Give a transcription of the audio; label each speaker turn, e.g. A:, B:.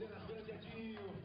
A: dezenas grande Edinho.